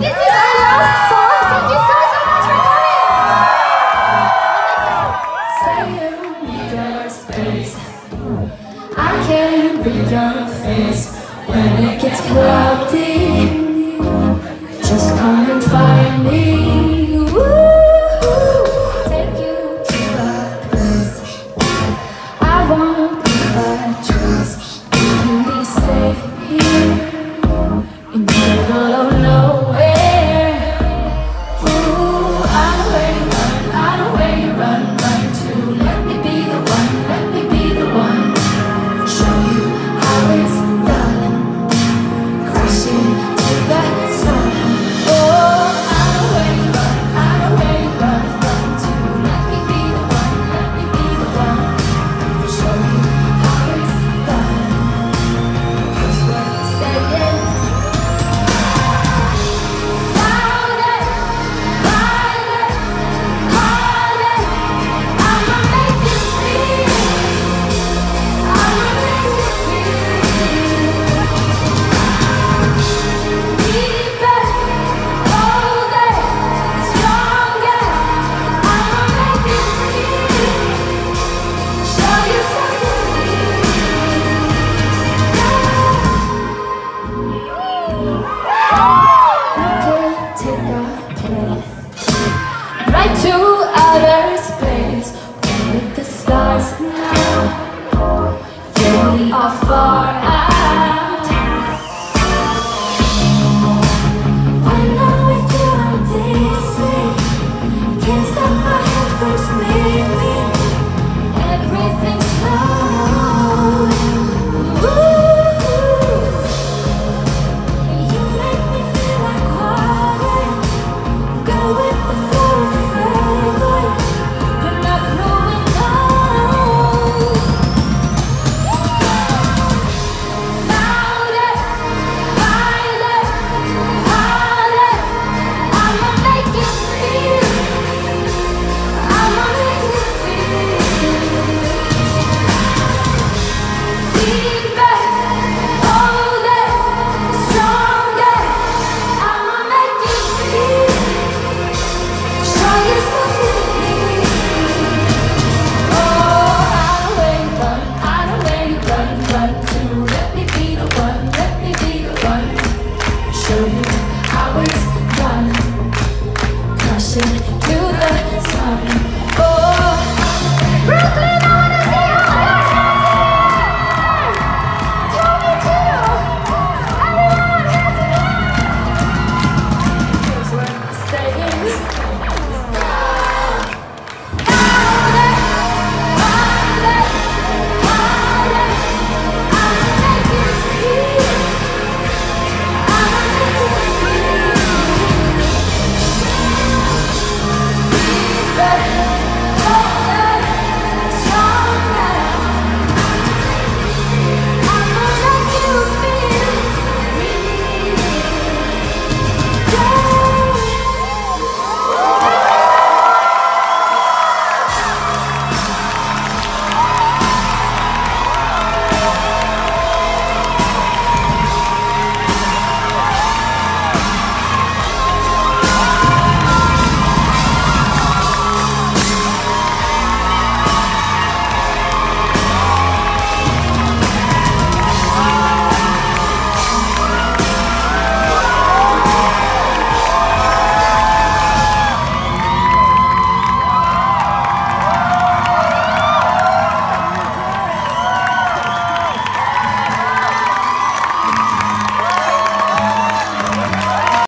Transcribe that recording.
This is our last song. Thank you so, so much for coming. Say you need your space. I can't read your face when it gets cloudy. Just come and find me. stars now. Yeah, we are far to the sun.